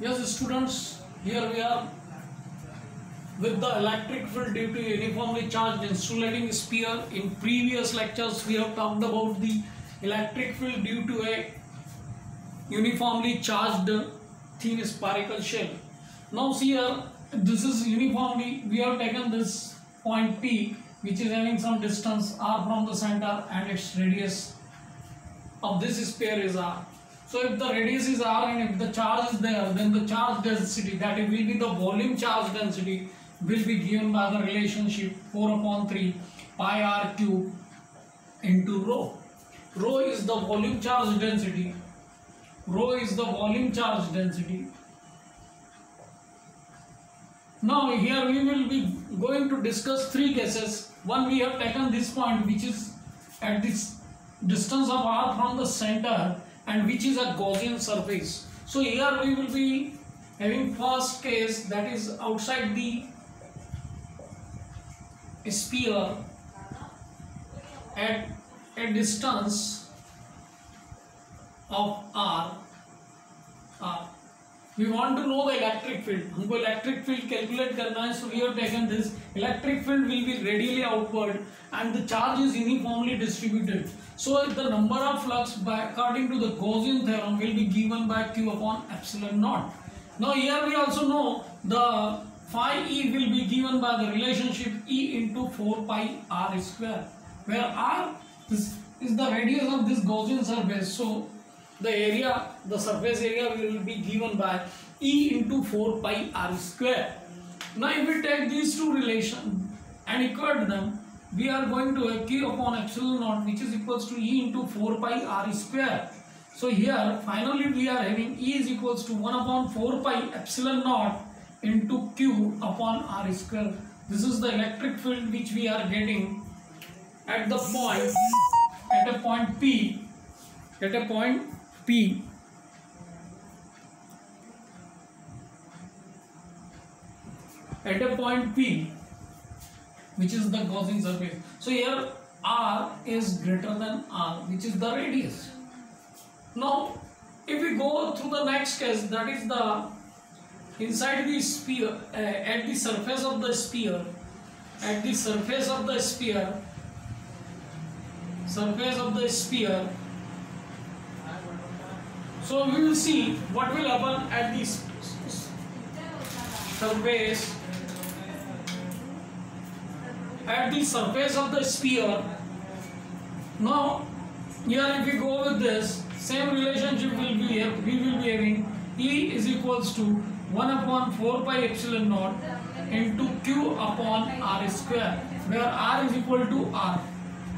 Yes, students, here we are with the electric field due to uniformly charged insulating sphere. In previous lectures, we have talked about the electric field due to a uniformly charged thin spherical shell. Now see here, this is uniformly, we have taken this point P which is having some distance r from the center and its radius of this sphere is r. So if the radius is r and if the charge is there, then the charge density that it will be the volume charge density will be given by the relationship 4 upon 3 pi r cube into rho. Rho is the volume charge density. Rho is the volume charge density. Now here we will be going to discuss three cases. One we have taken this point which is at this distance of r from the center and which is a Gaussian surface. So here we will be having first case that is outside the sphere at a distance of r r we want to know the electric field हमको electric field calculate करना है so we have taken this electric field will be radially outward and the charge is uniformly distributed so the number of flux by according to the Gaussian theorem will be given by q upon epsilon naught now here we also know the phi e will be given by the relationship e into 4 pi r square where r is, is the radius of this Gaussian surface so the area the surface area will be given by e into 4 pi r square. Now if we take these two relations and equate them we are going to have q upon epsilon naught which is equals to e into 4 pi r square. So here finally we are having e is equals to 1 upon 4 pi epsilon naught into q upon r square. This is the electric field which we are getting at the point at a point p at a point P at a point P which is the Gaussian surface. So here R is greater than R which is the radius. Now if we go through the next case that is the inside the sphere uh, at the surface of the sphere at the surface of the sphere surface of the sphere so we will see what will happen at this surface at the surface of the sphere. Now here if we go with this same relationship will be here we will be having E is equals to 1 upon 4 pi epsilon naught into Q upon R square where R is equal to R.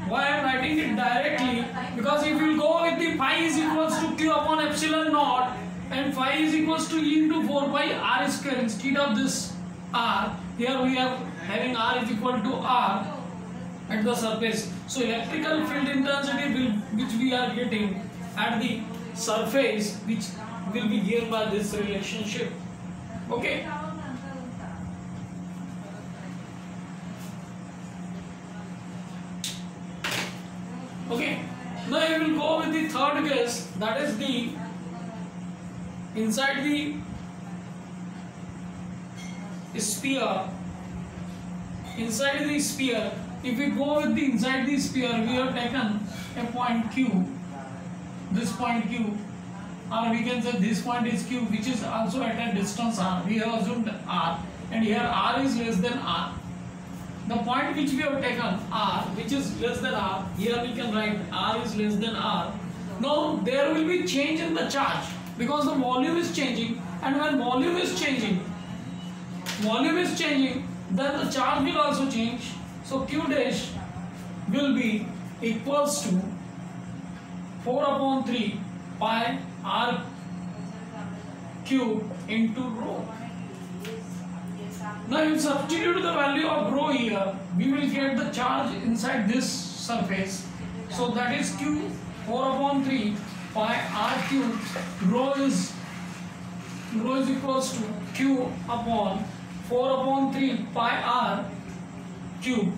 Why I am writing it directly? Because if you go with the phi is equals to q upon epsilon naught and phi is equals to e into 4 pi r square instead of this r, here we are having r is equal to r at the surface. So electrical field intensity will, which we are getting at the surface which will be given by this relationship. Okay. Okay, now I will go with the third case that is the inside the sphere. Inside the sphere, if we go with the inside the sphere, we have taken a point Q, this point Q, or we can say this point is Q, which is also at a distance R. We have assumed R, and here R is less than R. The point which we have taken r which is less than r here we can write r is less than r. Now there will be change in the charge because the volume is changing. And when volume is changing volume is changing then the charge will also change so q dash will be equals to 4 upon 3 pi r cube into rho now if substitute the value of rho here, we will get the charge inside this surface. So that is Q 4 upon 3 pi r cube. Rho is rho is equals to Q upon 4 upon 3 pi r cube.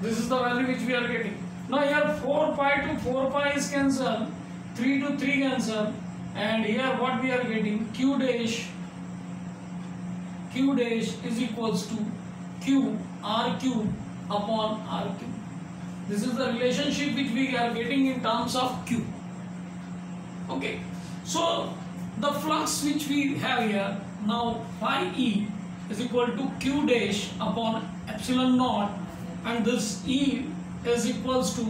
This is the value which we are getting. Now here 4 pi to 4 pi is cancelled, 3 to 3 cancel and here what we are getting q dash q dash is equals to q r cube upon r cube this is the relationship which we are getting in terms of q okay so the flux which we have here now phi e is equal to q dash upon epsilon naught and this e is equals to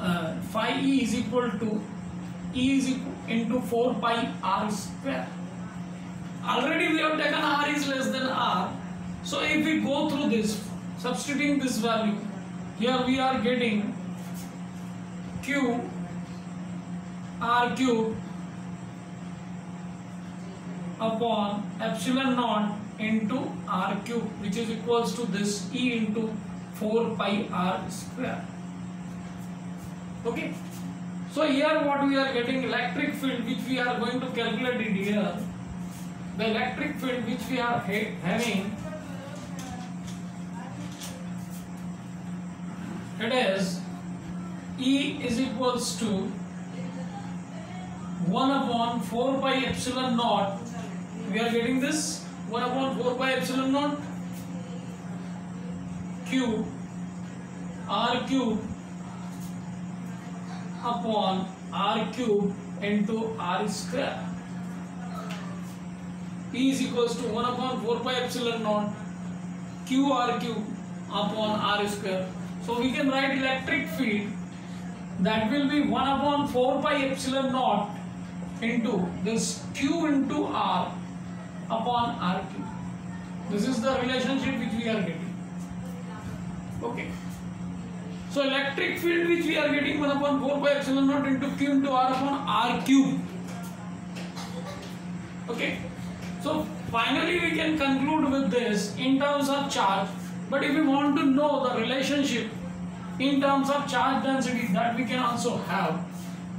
uh, phi e is equal to e is equal into 4 pi r square. Already we have taken r is less than r. So if we go through this substituting this value here we are getting q r cube upon epsilon naught into r cube which is equals to this e into 4 pi r square. Okay. So here what we are getting electric field which we are going to calculate it here. The electric field which we are ha having it is E is equals to 1 upon 4 pi epsilon naught we are getting this. 1 upon 4 pi epsilon naught. Q. R cube upon r cube into r square. E is equals to 1 upon 4 pi epsilon naught. Q r cube upon r square. So we can write electric field that will be 1 upon 4 pi epsilon naught into this q into r upon r cube. This is the relationship which we are getting. Okay. So electric field which we are getting 1 upon 4 pi epsilon naught into q into r upon r cube. Okay. So finally we can conclude with this in terms of charge. But if we want to know the relationship in terms of charge density that we can also have.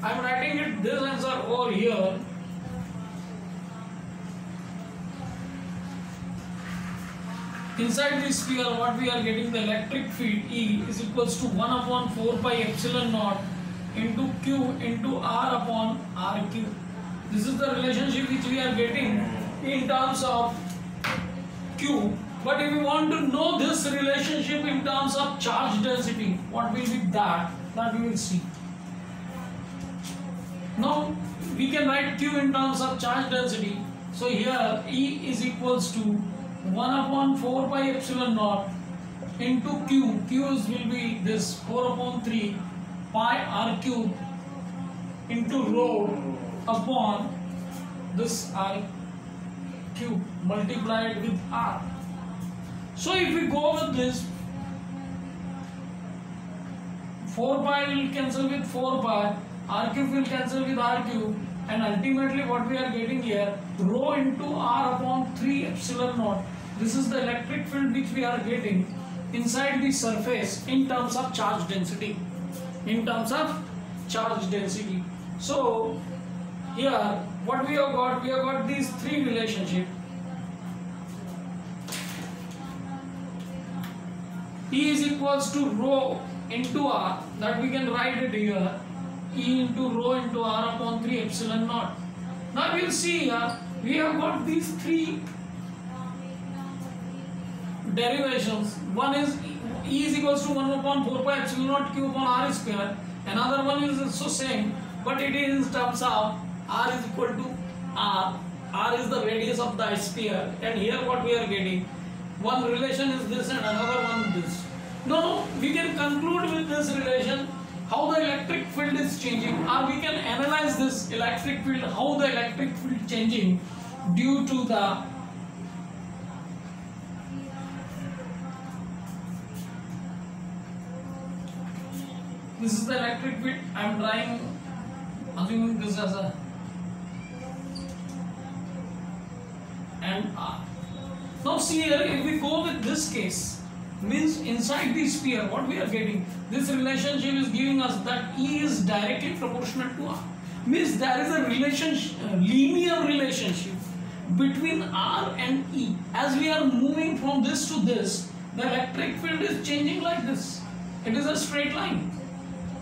I am writing it this answer over here. Inside this sphere what we are getting the electric field E is equals to 1 upon 4 pi epsilon naught into Q into R upon R cube. This is the relationship which we are getting in terms of Q but if we want to know this relationship in terms of charge density, what will be that? That we will see. Now we can write Q in terms of charge density. So here E is equals to 1 upon 4 pi epsilon naught into Q. Q will be this 4 upon 3 pi r cube into rho upon this r cube multiplied with r. So if we go with this, 4 pi will cancel with 4 pi, r cube will cancel with r cube and ultimately what we are getting here, rho into r upon 3 epsilon naught. This is the electric field which we are getting inside the surface in terms of charge density. In terms of charge density. So here what we have got, we have got these three relationships E is equals to rho into R that we can write it here E into rho into R upon 3 epsilon naught. Now we will see here we have got these three derivations. One is E is equals to 1 upon 4 pi epsilon naught q upon R square. Another one is also same but it is in terms of R is equal to R. R is the radius of the sphere and here what we are getting one relation is this and another one this. Now we can conclude with this relation how the electric field is changing or we can analyze this electric field how the electric field changing due to the this is the electric field I am trying assuming this as a and R now see here, if we go with this case, means inside the sphere, what we are getting, this relationship is giving us that E is directly proportional to R. Means there is a relationship, linear relationship between R and E. As we are moving from this to this, the electric field is changing like this. It is a straight line.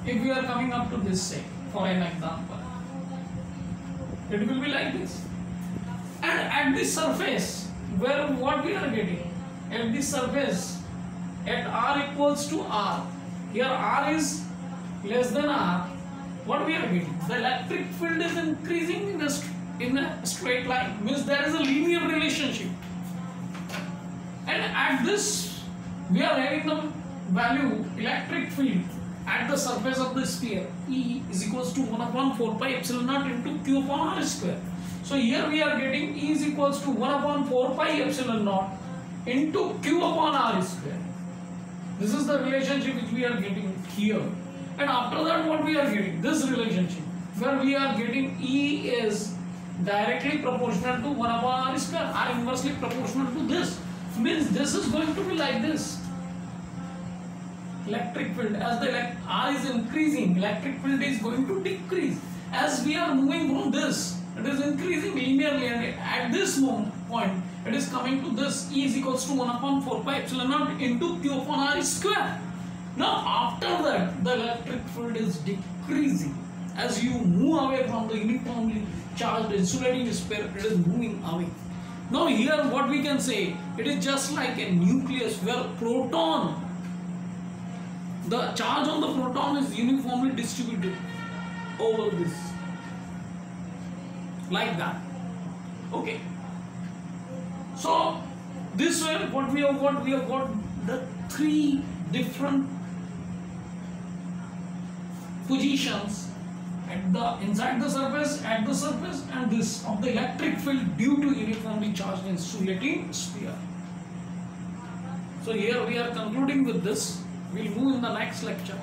If we are coming up to this say, for an example. It will be like this. And at the surface, where what we are getting? At the surface, at r equals to r, here r is less than r, what we are getting? The electric field is increasing in a, in a straight line, means there is a linear relationship. And at this, we are having the value electric field at the surface of the sphere E is equals to 1 upon 4 pi epsilon naught into Q upon R square. So here we are getting E is equals to 1 upon 4 pi epsilon naught into Q upon R square. This is the relationship which we are getting here. And after that what we are getting? This relationship where we are getting E is directly proportional to 1 upon R square R inversely proportional to this. Means this is going to be like this electric field as the R is increasing electric field is going to decrease. As we are moving from this it is increasing linearly and at this moment point it is coming to this E is equals to 1 upon 4 pi epsilon naught into Q upon R square. Now after that the electric field is decreasing. As you move away from the uniformly charged insulating sphere it is moving away. Now here what we can say it is just like a nucleus where proton the charge on the proton is uniformly distributed over this. Like that. Okay. So this way what we have got we have got the three different positions at the inside the surface at the surface and this of the electric field due to uniformly charged insulating sphere. So here we are concluding with this We'll move in the next lecture.